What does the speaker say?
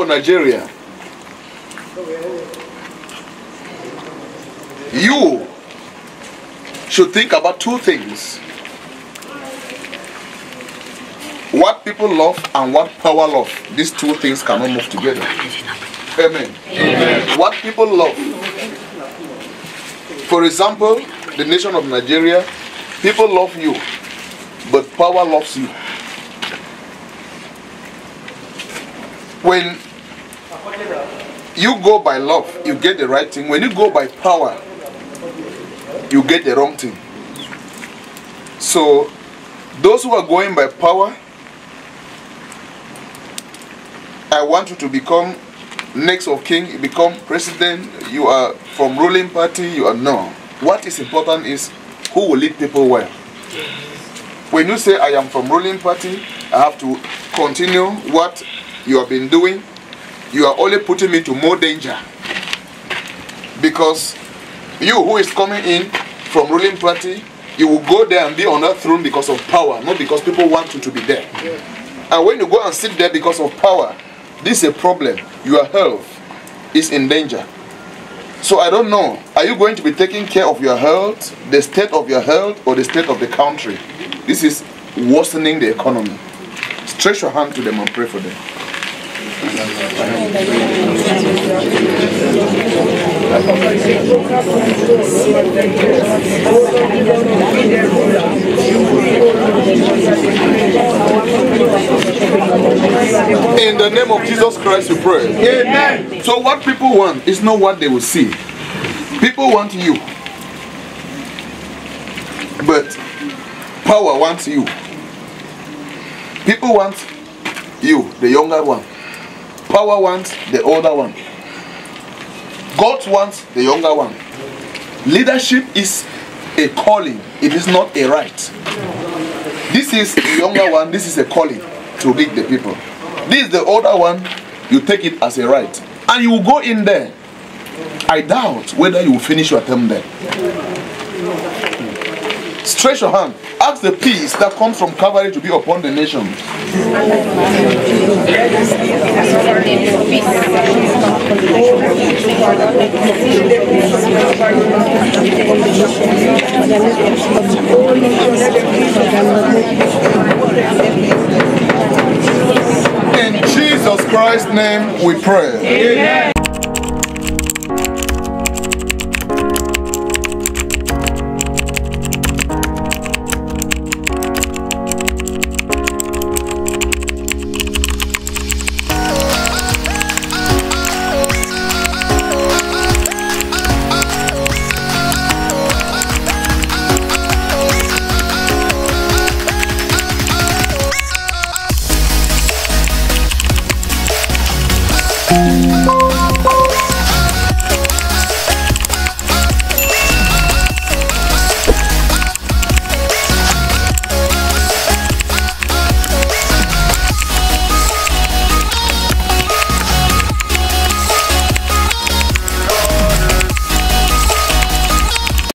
for Nigeria, you should think about two things what people love and what power love. These two things cannot move together. Amen. Amen. What people love. For example, the nation of Nigeria, people love you, but power loves you. When you go by love, you get the right thing. When you go by power, you get the wrong thing. So, those who are going by power, I want you to become next of king, become president, you are from ruling party, you are no. What is important is who will lead people well. When you say I am from ruling party, I have to continue what you have been doing. You are only putting me to more danger. Because you who is coming in from ruling party, you will go there and be on that throne because of power, not because people want you to be there. And when you go and sit there because of power, this is a problem. Your health is in danger. So I don't know. Are you going to be taking care of your health, the state of your health, or the state of the country? This is worsening the economy. Stretch your hand to them and pray for them. In the name of Jesus Christ, we pray. Amen. So, what people want is not what they will see. People want you, but power wants you. People want you, the younger one. Power wants the older one. God wants the younger one. Leadership is a calling, it is not a right. This is the younger one, this is a calling to lead the people. This is the older one, you take it as a right. And you go in there. I doubt whether you will finish your term there. Stretch your hand. Ask the peace that comes from Calvary to be upon the nation. In Jesus Christ's name we pray. Amen.